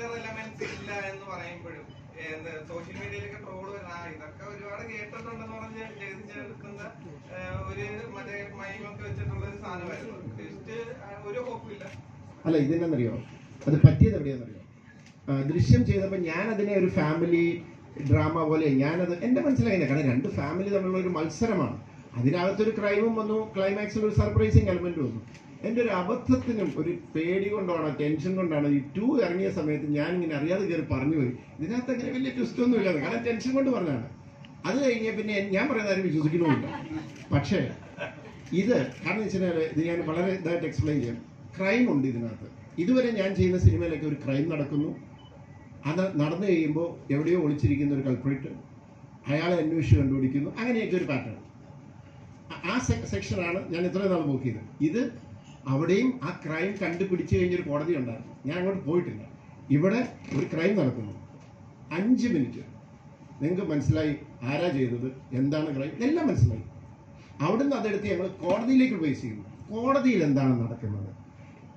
Thriller elements ഇല്ല എന്ന് പറയുമ്പോഴും സോഷ്യൽ മീഡിയയിലൊക്കെ ട്രോൾ ആ ഇതൊക്കെ ഒരുപാട് കേട്ടിട്ടുണ്ടെന്ന് പറഞ്ഞ് ജഗതിച്ചെടുക്കുന്ന ഒരു മറ്റേ മൈമൊക്കെ വെച്ചിട്ടുള്ള ഒരു സാധനമായിരുന്നു. ജസ്റ്റ് ഒരു ഹോപ്പില്ല അല്ല ഇതെന്നറിയോ അത് പറ്റിയത് എവിടെയാണെന്നറിയോ ദൃശ്യം ചെയ്തപ്പോൾ ഞാൻ അതിനെ ഒരു ഫാമിലി ഡ്രാമ പോലെ ഞാനത് എന്റെ മനസ്സിലായില്ല കാരണം രണ്ട് ഫാമിലി തമ്മിലുള്ള ഒരു മത്സരമാണ്. അതിനകത്തൊരു ക്രൈമും വന്നു. ക്ലൈമാക്സിൽ ഒരു സർപ്രൈസിങ് എലമെന്റ് വന്നു. എന്റെ ഒരു അബദ്ധത്തിനും ഒരു പേടി കൊണ്ടാണ് ടെൻഷൻ കൊണ്ടാണ് ഈ ടു ഇറങ്ങിയ സമയത്ത് ഞാൻ ഇങ്ങനെ അറിയാതെ കയറി പറഞ്ഞു പോയി ഇതിനകത്ത് അങ്ങനെ വലിയ ട്വിസ്റ്റ് ഒന്നും ഇല്ലാതെ. കാരണം ടെൻഷൻ കൊണ്ട് പറഞ്ഞതാണ്. അത് കഴിഞ്ഞ പിന്നെ ഞാൻ പറയുന്ന ആരും വിശ്വസിക്കണമില്ല. പക്ഷേ ഇത് കാരണം വെച്ചാൽ ഇത് ഞാൻ വളരെ ഇതായിട്ട് എക്സ്പ്ലെയിൻ ചെയ്യാം. ക്രൈം ഉണ്ട് ഇതിനകത്ത്. ഇതുവരെ ഞാൻ ചെയ്യുന്ന സിനിമയിലൊക്കെ ഒരു ക്രൈം നടക്കുന്നു. അത് നടന്നു കഴിയുമ്പോൾ എവിടെയോ ഒളിച്ചിരിക്കുന്ന ഒരു കൾപ്രിറ്റ് അയാളെ അന്വേഷിച്ച് കണ്ടുപിടിക്കുന്നു. അങ്ങനെയൊക്കെ ഒരു പാറ്റേൺ ആ സെക്ഷനാണ് ഞാൻ ഇത്രയും നാൾ നോക്കിയത്. ഇത് അവിടെയും ആ ക്രൈം കണ്ടുപിടിച്ചു കഴിഞ്ഞൊരു കോടതി ഉണ്ടായിരുന്നു. ഞാൻ അങ്ങോട്ട് പോയിട്ടില്ല. ഇവിടെ ഒരു ക്രൈം നടക്കുന്നു. അഞ്ച് മിനിറ്റ് നിങ്ങൾക്ക് മനസ്സിലായി ആരാ ചെയ്തത്? എന്താണ് ക്രൈം എല്ലാം മനസ്സിലായി. അവിടുന്ന് അതെടുത്ത് ഞങ്ങൾ കോടതിയിലേക്ക് പോയി ചെയ്യുന്നു കോടതിയിൽ എന്താണ് നടക്കുന്നത്?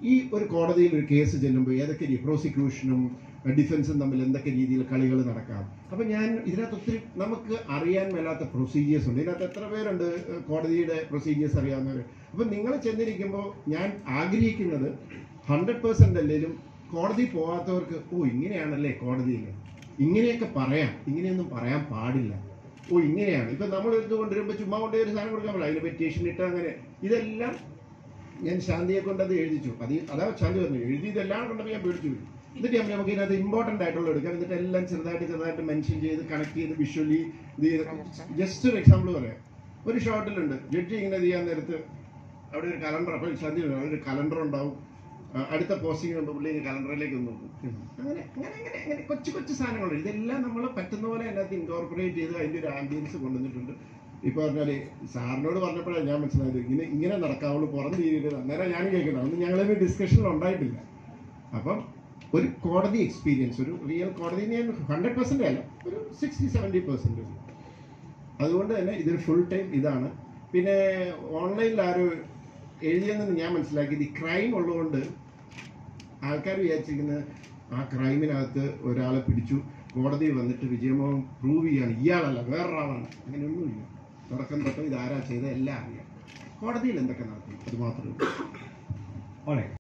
ഈ ഒരു കോടതിയിൽ ഒരു കേസ് ചെല്ലുമ്പോൾ ഏതൊക്കെ പ്രോസിക്യൂഷനും ഡിഫൻസും തമ്മിൽ എന്തൊക്കെ രീതിയിൽ കളികൾ നടക്കാം? അപ്പം ഞാൻ ഇതിനകത്ത് ഒത്തിരി നമുക്ക് അറിയാൻ മേലാത്ത പ്രൊസീജിയേഴ്സ് ഉണ്ട്. ഇതിനകത്ത് എത്ര പേരുണ്ട് കോടതിയുടെ പ്രൊസീജിയേഴ്സ് അറിയാവുന്നവർ അപ്പം നിങ്ങൾ ചെന്നിരിക്കുമ്പോൾ ഞാൻ ആഗ്രഹിക്കുന്നത് ഹൺഡ്രഡ് പേഴ്സന്റ് അല്ലെങ്കിലും കോടതി പോകാത്തവർക്ക് ഓ ഇങ്ങനെയാണല്ലേ കോടതിയിൽ ഇങ്ങനെയൊക്കെ പറയാം. ഇങ്ങനെയൊന്നും പറയാൻ പാടില്ല. ഓ ഇങ്ങനെയാണ്. ഇപ്പം നമ്മൾ എടുത്ത് കൊണ്ടുവരുമ്പോൾ ചുമ്മാ ഒരു സാധനം കൊടുക്കാൻ പറ്റില്ല. അതിന് പെറ്റീഷൻ ഇട്ട് അങ്ങനെ. ഇതെല്ലാം ഞാൻ ശാന്തിയെ കൊണ്ട് അത് എഴുതിച്ചു. അത് അതാ ശാന്തി പറഞ്ഞു എഴുതി ഇതെല്ലാം കൊണ്ടപ്പോൾ ഞാൻ പേടിച്ചു എന്നിട്ട് ഞാൻ നമുക്ക് ഇതിനകത്ത് ഇമ്പോർട്ടന്റ് ആയിട്ടുള്ള എടുക്കാം. എന്നിട്ട് എല്ലാം ചെറുതായിട്ട് ചെറുതായിട്ട് മെൻഷൻ ചെയ്ത് കണക്ട് ചെയ്ത് വിഷ്വലി ഇത് ചെയ്ത്. ജസ്റ്റ് ഒരു എക്സാമ്പിൾ പറയാം. ഒരു ഷോട്ടിലുണ്ട് ജഡ്ജി ഇങ്ങനെ ചെയ്യാൻ നേരത്ത് അവിടെ ഒരു കലണ്ടർ അപ്പോൾ ശാന്തി അവിടെ ഒരു കലണ്ടർ ഉണ്ടാവും. അടുത്ത പോസ്റ്റിംഗ് ഉണ്ട് പുള്ളി കലണ്ടറിലേക്ക് ഒന്ന് നോക്കും. അങ്ങനെ അങ്ങനെ അങ്ങനെ അങ്ങനെ കൊച്ചു കൊച്ചു സാധനങ്ങളുണ്ട്. ഇതെല്ലാം നമ്മൾ പറ്റുന്ന പോലെ അതിനകത്ത് ഇൻകോർപ്പറേറ്റ് ചെയ്ത് അതിന്റെ ഒരു ആംബിയൻസ് കൊണ്ടുവന്നിട്ടുണ്ട്. ഇപ്പൊ പറഞ്ഞാൽ സാറിനോട് പറഞ്ഞപ്പോഴാണ് ഞാൻ മനസ്സിലായത്. ഇങ്ങനെ ഇങ്ങനെ നടക്കാവുള്ളൂ പുറം രീതിയിൽ അന്നേരം ഞാൻ കേൾക്കുന്നത്. അന്ന് ഞങ്ങളൊരു ഡിസ്കഷൻ ഉണ്ടായിട്ടില്ല. അപ്പം ഒരു കോടതി എക്സ്പീരിയൻസ് ഒരു റിയൽ കോടതി ഞാൻ ഹൺഡ്രഡ് പെർസെന്റ് അല്ല ഒരു സിക്സ്റ്റി സെവന്റി പെർസെന്റ് അതുകൊണ്ട് തന്നെ ഇതൊരു ഫുൾ ടൈം ഇതാണ്. പിന്നെ ഓൺലൈനിൽ ആരോ എഴുതിയെന്ന് ഞാൻ മനസ്സിലാക്കിയത് ഈ ക്രൈം ഉള്ളതുകൊണ്ട് ആൾക്കാർ വിചാരിച്ചിരിക്കുന്നത് ആ ക്രൈമിനകത്ത് ഒരാളെ പിടിച്ചു കോടതി വന്നിട്ട് വിജയമോഹൻ പ്രൂവ് ചെയ്യാണ്. ഇയാളല്ല വേറൊരാളാണ്. അങ്ങനെയൊന്നുമില്ല. തുടക്കം തൊട്ട് ആരാ ചെയ്ത എല്ലാം അറിയാം. കോടതിയിൽ എന്തൊക്കെ നടത്തി? അത് മാത്രമേ ഉള്ളൂ.